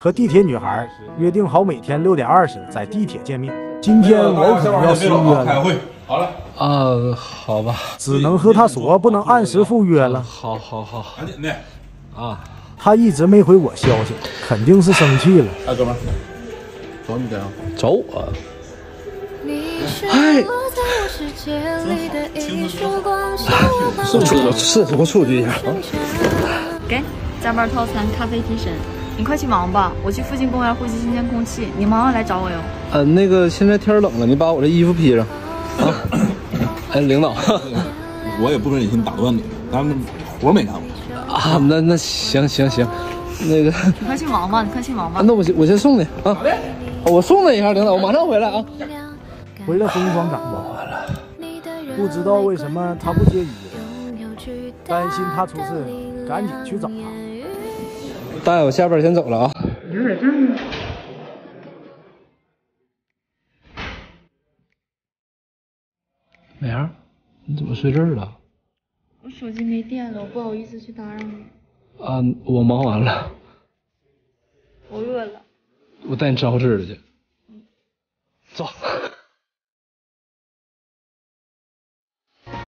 和地铁女孩约定好每天六点二十在地铁见面。今天我可能要失约了，好了啊，好吧，只能和她说不能按时赴约了。好好好，赶紧的啊！她一直没回我消息，肯定是生气了。哎，哥们儿，走你这样，走啊！哎，是出是我出去一下啊。给加班套餐，咖啡提神。你快去忙吧，我去附近公园呼吸新鲜空气。你忙完来找我哟。呃，那个现在天冷了，你把我这衣服披上。啊，哎，领导，我也不忍心打断你，咱们活没干完。啊，那那行行行，那个你快去忙吧，你快去忙吧。那我先我先送你啊，我送他一下，领导，我马上回来啊。回来风霜感冒了，不知道为什么他不接医担心他出事，赶紧去找他。大爷，我下班先走了啊！你在这呢。美儿，你怎么睡这儿了？我手机没电了，我不好意思去打扰你。啊，我忙完了。我饿了。我带你招呼这儿去走。